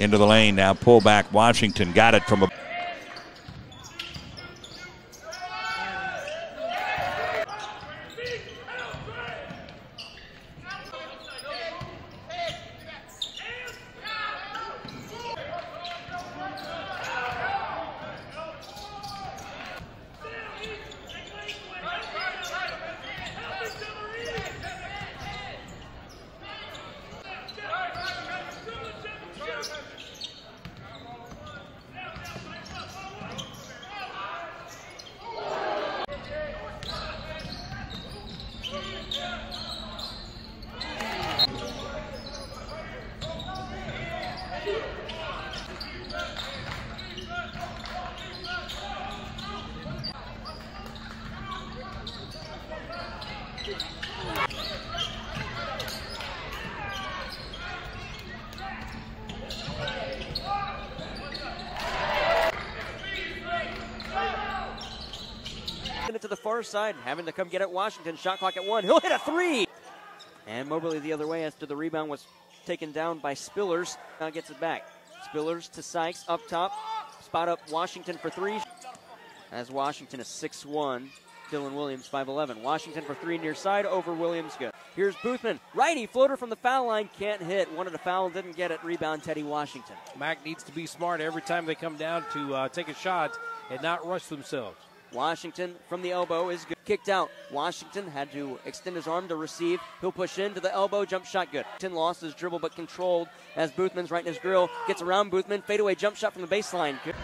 into the lane. Now pull back. Washington got it from a. it to the far side, having to come get it. Washington shot clock at one. He'll hit a three. And Moberly the other way after the rebound was taken down by Spillers. Now gets it back. Spillers to Sykes up top. Spot up Washington for three. As Washington is 6 1. Dylan Williams 5'11. Washington for three near side over Williams. Good. Here's Boothman. Righty floater from the foul line. Can't hit. Wanted a foul. Didn't get it. Rebound Teddy Washington. Mac needs to be smart every time they come down to uh, take a shot and not rush themselves. Washington from the elbow is good. Kicked out. Washington had to extend his arm to receive. He'll push into the elbow. Jump shot good. Tin lost his dribble but controlled as Boothman's right in his grill. Gets around Boothman. Fadeaway jump shot from the baseline. Good.